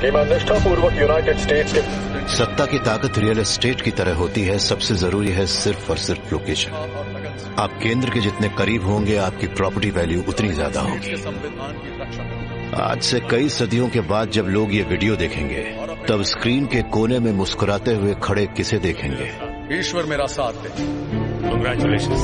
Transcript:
कि मैं निष्ठापूर्वक यूनाइटेड स्टेट्स के सत्ता की ताकत रियल एस्टेट की तरह होती है सबसे ज़रूरी है सिर्फ़ और सिर्फ़ लोकेशन आप केंद्र के जितने करीब होंगे आपकी प्रॉपर्टी वैल्यू उतनी ज़्यादा होगी। आज से कई सदियों के बाद जब लोग ये वीडियो देखेंगे तब स्क्रीन के कोने में मुस्कुराते हुए खड़े किसे देखेंगे? ईश्वर मेरा साथ दे। कंग्रेचुलेशन